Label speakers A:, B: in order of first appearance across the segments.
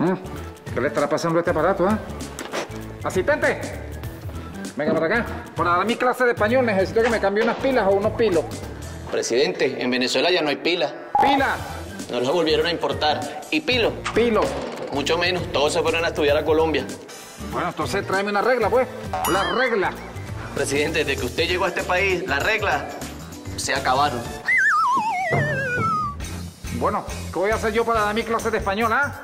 A: Mm, ¿Qué le estará pasando a este aparato, ah? Asistente, venga para acá. Para dar mi clase de español necesito que me cambie unas pilas o unos pilos.
B: Presidente, en Venezuela ya no hay pila.
A: ¡Pila!
B: No los volvieron a importar. Y pilo,
A: ¡Pilo!
B: mucho menos. Todos se fueron a estudiar a Colombia.
A: Bueno, entonces tráeme una regla, pues. La regla.
B: Presidente, desde que usted llegó a este país, las reglas se acabaron.
A: Bueno, ¿qué voy a hacer yo para dar mi clase de español, ah?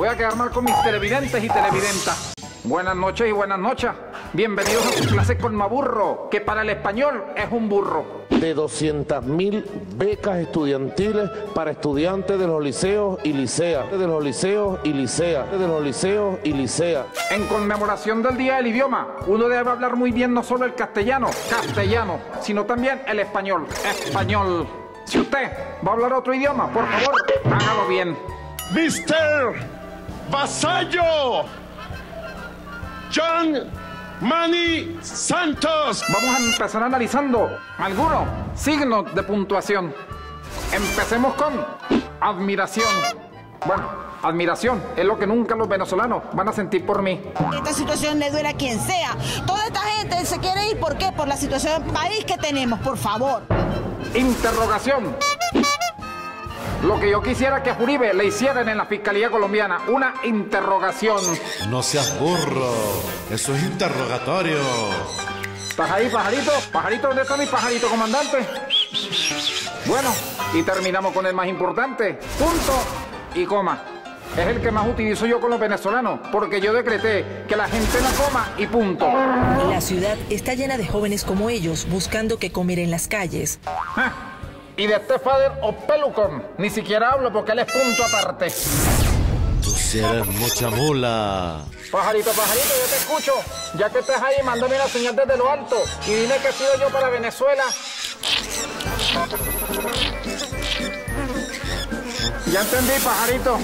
A: Voy a quedar mal con mis televidentes y televidentas. Buenas noches y buenas noches. Bienvenidos a su clase con Maburro, que para el español es un burro.
C: de 200.000 becas estudiantiles para estudiantes de los liceos y liceas, de los liceos y liceas, de los liceos y liceas.
A: En conmemoración del Día del Idioma, uno debe hablar muy bien no solo el castellano, castellano, sino también el español, español. Si usted va a hablar otro idioma, por favor, hágalo bien.
D: Mr. Vasallo John Manny Santos.
A: Vamos a empezar analizando algunos signos de puntuación. Empecemos con admiración. Bueno, admiración es lo que nunca los venezolanos van a sentir por mí.
E: Esta situación le duele a quien sea. Toda esta gente se quiere ir, ¿por qué? Por la situación del país que tenemos, por favor.
A: Interrogación. Lo que yo quisiera que a Uribe le hicieran en la Fiscalía Colombiana, una interrogación.
F: No seas burro. Eso es interrogatorio.
A: ¿Estás ahí, pajarito? ¿Pajarito? ¿Dónde está mi pajarito, comandante? Bueno, y terminamos con el más importante. Punto y coma. Es el que más utilizo yo con los venezolanos, porque yo decreté que la gente no coma y punto.
G: La ciudad está llena de jóvenes como ellos buscando qué comer en las calles.
A: Ah, Y de este father o pelucón, ni siquiera hablo porque él es punto aparte.
F: Tú sí eres mucha mula.
A: Pajarito, pajarito, yo te escucho. Ya que estás ahí, mándame una señal desde lo alto y dime que he sido yo para Venezuela. Ya entendí, pajarito.